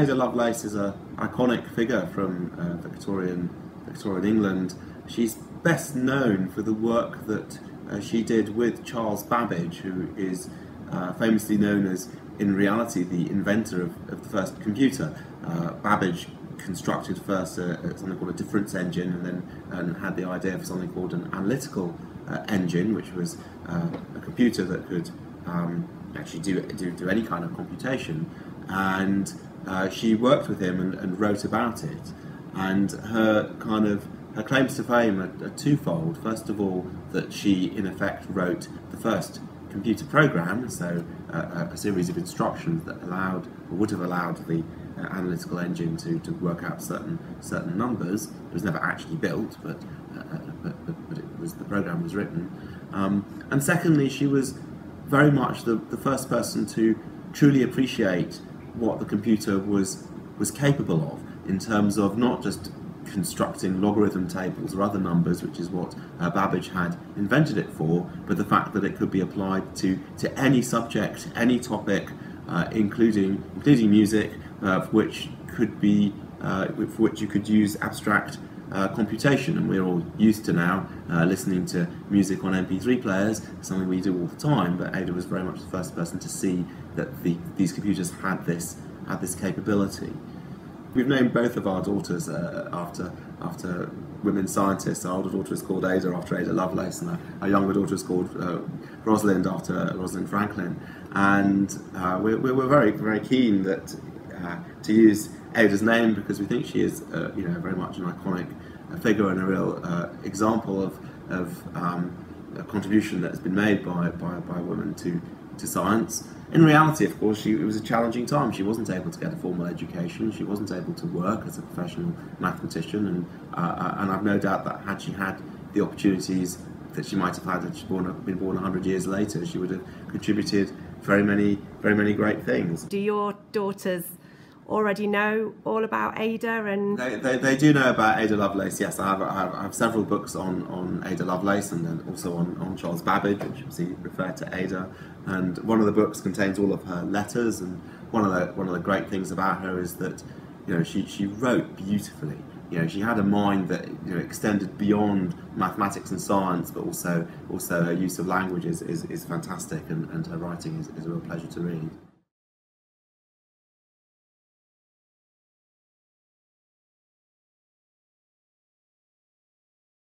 Ada Lovelace is an iconic figure from uh, Victorian Victorian England. She's best known for the work that uh, she did with Charles Babbage, who is uh, famously known as, in reality, the inventor of, of the first computer. Uh, Babbage constructed first something called a difference engine, and then and had the idea for something called an analytical uh, engine, which was uh, a computer that could um, actually do, do do any kind of computation. And uh, she worked with him and, and, wrote about it. And her kind of her claims to fame are, are, twofold. First of all, that she in effect wrote the first computer program, so uh, a series of instructions that allowed or would have allowed the uh, analytical engine to, to work out certain certain numbers. It was never actually built, but uh, uh, but, but, but, it was the program was written. Um, and secondly, she was very much the, the first person to truly appreciate what the computer was was capable of in terms of not just constructing logarithm tables or other numbers, which is what uh, Babbage had invented it for, but the fact that it could be applied to, to any subject, any topic, uh, including including music, uh, which could be uh, for which you could use abstract uh, computation, and we're all used to now uh, listening to music on MP3 players, something we do all the time. But Ada was very much the first person to see that the, these computers had this had this capability. We've named both of our daughters uh, after after women scientists. Our older daughter is called Ada after Ada Lovelace, and our, our younger daughter is called uh, Rosalind after Rosalind Franklin. And uh, we're, we're very very keen that uh, to use Ada's name because we think she is, uh, you know, very much an iconic figure and a real uh, example of, of um, a contribution that has been made by, by, by women to, to science. In reality, of course, she, it was a challenging time. She wasn't able to get a formal education. She wasn't able to work as a professional mathematician, and uh, uh and I've no doubt that had she had the opportunities that she might have had had she born, been born 100 years later, she would have contributed very many, very many great things. Do your daughters already know all about Ada and they, they, they, do know about Ada Lovelace yes. I have, I have, I have several books on, on Ada Lovelace and then also on, on Charles Babbage which obviously refer to Ada. And one of the books contains all of her letters and one of the one of the great things about her is that you know she, she wrote beautifully. You know she had a mind that you know extended beyond mathematics and science but also also her use of languages is, is fantastic and, and her writing is, is a real pleasure to read